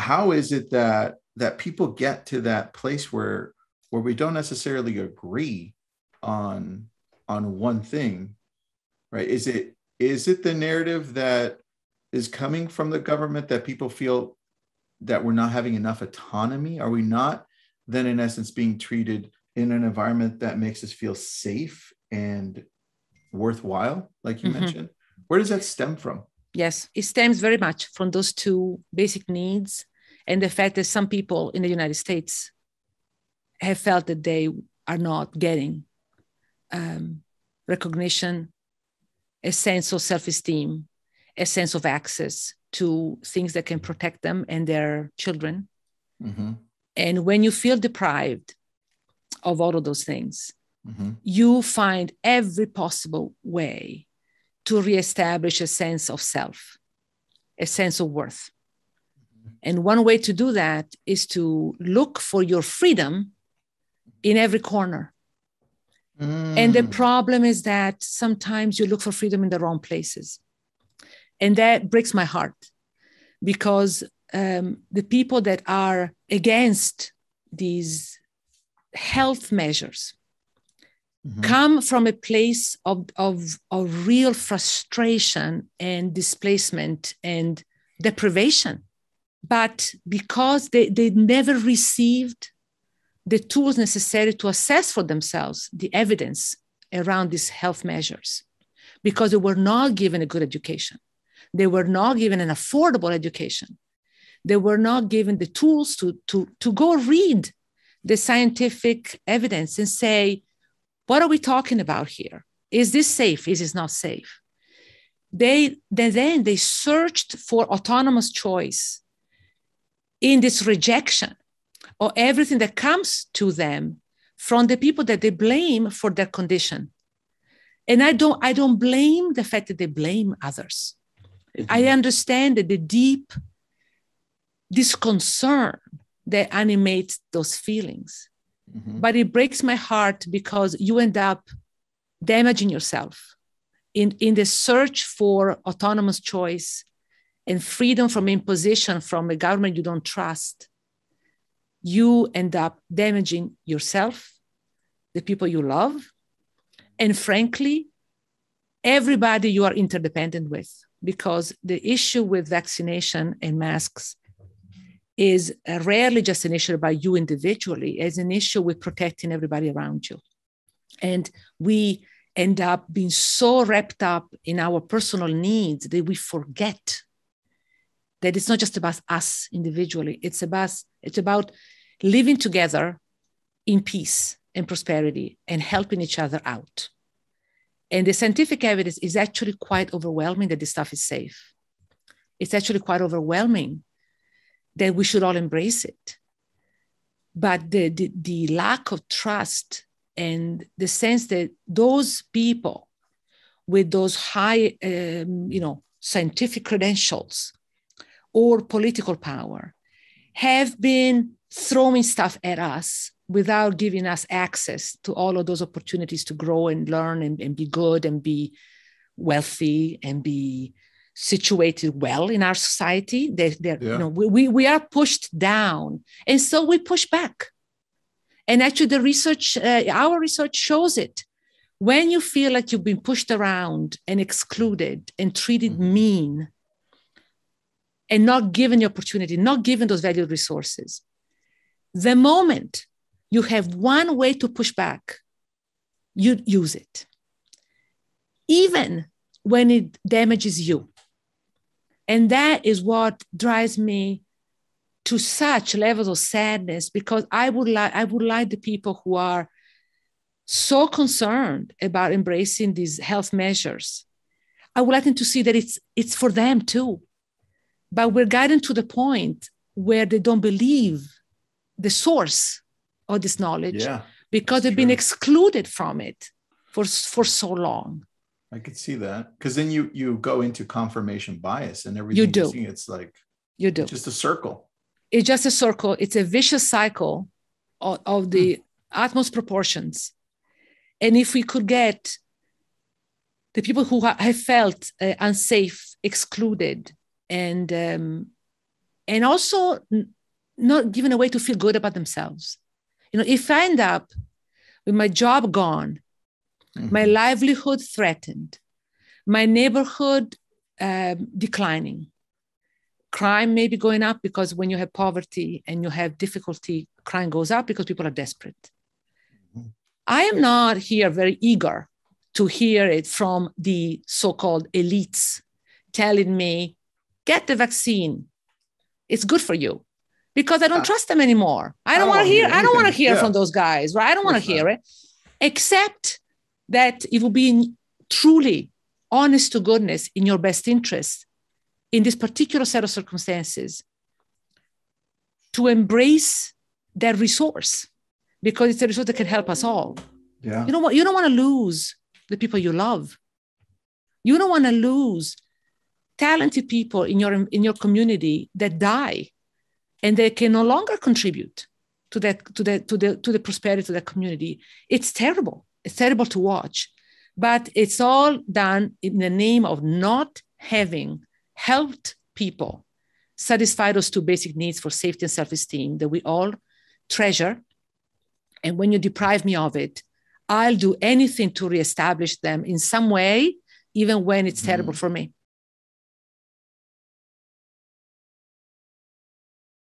how is it that that people get to that place where where we don't necessarily agree on on one thing right? Is it is it the narrative that is coming from the government that people feel that we're not having enough autonomy? Are we not then in essence being treated in an environment that makes us feel safe and worthwhile like you mm-hmm. mentioned? Where does that stem from? Yes it stems very much from those two basic needs and the fact that some people in the united states have felt that they are not getting um, recognition a sense of self-esteem a sense of access to things that can protect them and their children mm-hmm. and when you feel deprived of all of those things mm-hmm. you find every possible way to reestablish a sense of self, a sense of worth. And one way to do that is to look for your freedom in every corner. Mm. And the problem is that sometimes you look for freedom in the wrong places. And that breaks my heart because um, the people that are against these health measures mm-hmm. come from a place of, of, of real frustration and displacement and deprivation. But because they, they never received the tools necessary to assess for themselves the evidence around these health measures, because they were not given a good education, they were not given an affordable education, they were not given the tools to, to, to go read the scientific evidence and say, what are we talking about here? Is this safe? Is this not safe? They, they then they searched for autonomous choice in this rejection or everything that comes to them from the people that they blame for their condition. And I don't, I don't blame the fact that they blame others. Mm-hmm. I understand that the deep disconcern that animates those feelings. Mm-hmm. But it breaks my heart because you end up damaging yourself in, in the search for autonomous choice and freedom from imposition from a government you don't trust. You end up damaging yourself, the people you love, and frankly, everybody you are interdependent with. Because the issue with vaccination and masks is rarely just an issue about you individually, it's an issue with protecting everybody around you. And we end up being so wrapped up in our personal needs that we forget that it's not just about us individually, it's about, it's about living together in peace and prosperity and helping each other out. And the scientific evidence is actually quite overwhelming that this stuff is safe. It's actually quite overwhelming that we should all embrace it. But the, the, the lack of trust and the sense that those people with those high, um, you know, scientific credentials or political power have been throwing stuff at us without giving us access to all of those opportunities to grow and learn and, and be good and be wealthy and be situated well in our society. They, yeah. you know, we, we are pushed down. And so we push back. And actually, the research, uh, our research shows it. When you feel like you've been pushed around and excluded and treated mm-hmm. mean and not given the opportunity, not given those valued resources, the moment you have one way to push back, you use it. Even when it damages you. And that is what drives me to such levels of sadness because I would like I would like the people who are so concerned about embracing these health measures. I would like them to see that it's it's for them too. But we're guided to the point where they don't believe the source of this knowledge yeah, because they've true. been excluded from it for, for so long. I could see that because then you you go into confirmation bias and everything. You do. You it's like you do. just a circle. It's just a circle. It's a vicious cycle of, of the hmm. utmost proportions. And if we could get the people who have felt uh, unsafe, excluded, and um, and also not given a way to feel good about themselves. You know, if I end up with my job gone, mm-hmm. my livelihood threatened, my neighborhood uh, declining, crime may be going up because when you have poverty and you have difficulty, crime goes up because people are desperate. Mm-hmm. I am not here very eager to hear it from the so called elites telling me, get the vaccine, it's good for you because I don't trust them anymore. I don't, don't want to hear. I don't want to hear yeah. from those guys, right? I don't want to hear it, except that it will be truly honest to goodness in your best interest in this particular set of circumstances to embrace that resource because it's a resource that can help us all. Yeah. You know what? You don't want to lose the people you love. You don't want to lose talented people in your in your community that die and they can no longer contribute to that to the to the to the prosperity of the community. It's terrible. It's terrible to watch. But it's all done in the name of not having helped people satisfy those two basic needs for safety and self-esteem that we all treasure. And when you deprive me of it i'll do anything to reestablish them in some way even when it's terrible mm. for me